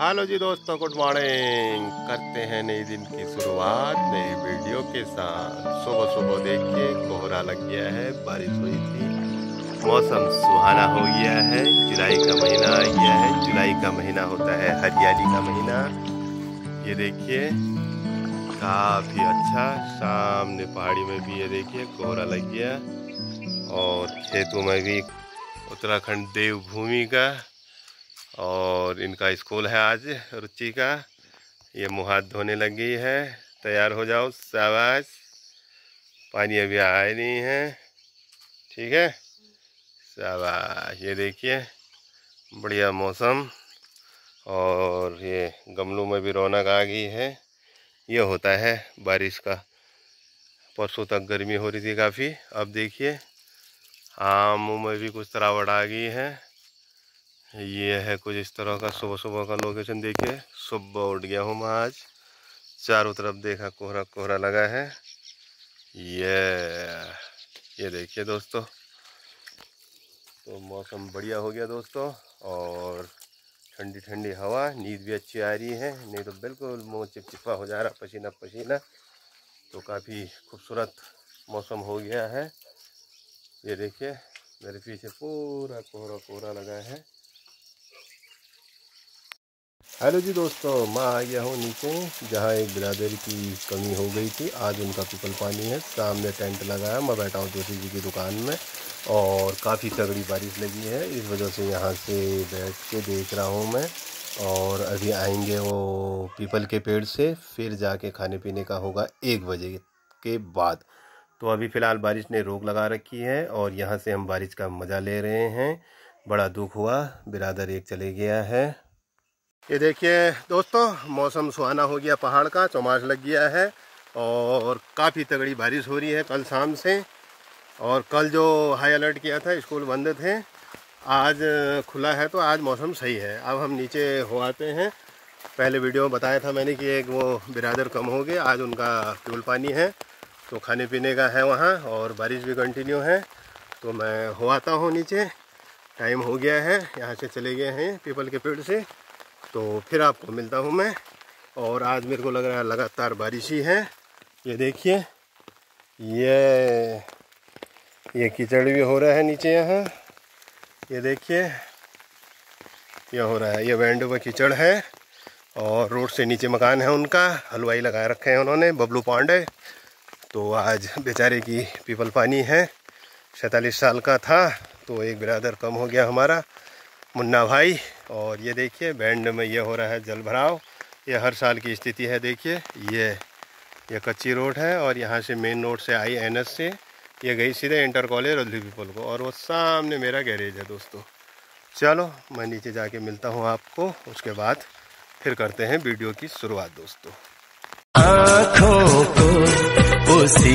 Hello जी दोस्तों, good morning. करते हैं नई दिन की शुरुआत नई वीडियो के साथ। सुबह सुबह देखिए, कोहरा लग गया है, बारिश हुई थी। मौसम सुहाना हो गया है, जुलाई का महीना आ गया है। जुलाई का महीना होता है, हरियाली का महीना। ये देखिए, काफ़ी अच्छा सामने पहाड़ी में भी ये देखिए, कोहरा लग गया। और खेतों में भी उत्तराखंड देवभूमि का और इनका स्कूल है आज, रुचि का। ये मुँह हाथ धोने लगी है। तैयार हो जाओ, शाबाश। पानी अभी आया नहीं है। ठीक है? शाबाश। ये देखिए, बढ़िया मौसम। और ये गमलों में भी रौनक आ गई है। ये होता है बारिश का। परसों तक गर्मी हो रही थी काफ़ी। अब देखिए, आमों में भी कुछ तरावट आ गई है। ये है कुछ इस तरह का सुबह सुबह का लोकेशन देखिए। सुबह उठ गया हूँ मैं आज। चारों तरफ़ देखा कोहरा कोहरा लगा है। ये ये देखिए दोस्तों। तो मौसम बढ़िया हो गया दोस्तों और ठंडी ठंडी हवा, नींद भी अच्छी आ रही है। नहीं तो बिल्कुल मुँह चिपचिपा हो जा रहा, पसीना पसीना। तो काफ़ी खूबसूरत मौसम हो गया है। ये देखिए, मेरे पीछे पूरा कोहरा कोहरा लगा है। हेलो जी दोस्तों, मैं आ गया हूँ नीचे, जहाँ एक बिरादर की कमी हो गई थी। आज उनका पीपल पानी है। सामने टेंट लगाया मैं बैठा हूँ जोशी जी की दुकान में और काफ़ी तगड़ी बारिश लगी है। इस वजह से यहाँ से बैठ के देख रहा हूँ मैं और अभी आएँगे वो पीपल के पेड़ से। फिर जाके खाने पीने का होगा एक बजे के बाद। तो अभी फ़िलहाल बारिश ने रोक लगा रखी है और यहाँ से हम बारिश का मज़ा ले रहे हैं। बड़ा दुख हुआ। बिरादर एक चले गया है। ये देखिए दोस्तों, मौसम सुहाना हो गया पहाड़ का, चौमास लग गया है और काफ़ी तगड़ी बारिश हो रही है कल शाम से। और कल जो हाई अलर्ट किया था, स्कूल बंद थे, आज खुला है तो आज मौसम सही है। अब हम नीचे हो आते हैं। पहले वीडियो में बताया था मैंने कि एक वो बिरादर कम हो गए, आज उनका ट्यूबल पानी है तो खाने पीने का है वहाँ और बारिश भी कंटिन्यू है। तो मैं हो आता हूँ नीचे। टाइम हो गया है, यहाँ से चले गए हैं पीपल के पेड़ से। तो फिर आपको मिलता हूँ मैं। और आज मेरे को लग रहा है लगातार बारिश ही है। ये देखिए, ये ये कीचड़ भी हो रहा है नीचे यहाँ। ये देखिए, ये हो रहा है, ये वेंडो में कीचड़ है। और रोड से नीचे मकान है उनका, हलवाई लगाए रखे हैं उन्होंने, बबलू पांडे। तो आज बेचारे की पीपल पानी है, सैंतालीस साल का था तो एक बिरादर कम हो गया हमारा। मुन्ना भाई, और ये देखिए, बैंड में ये हो रहा है जल भराव। ये हर साल की स्थिति है, देखिए। ये ये कच्ची रोड है, और यहाँ से मेन रोड से आई एन से। ये गई सीधे इंटर कॉलेज रदली पुल को, और वो सामने मेरा गैरेज है, दोस्तों। चलो, मैं नीचे जाके मिलता हूँ आपको। उसके बाद फिर करते हैं वीडियो की शुरुआत, दोस्तों। आँखों को उसी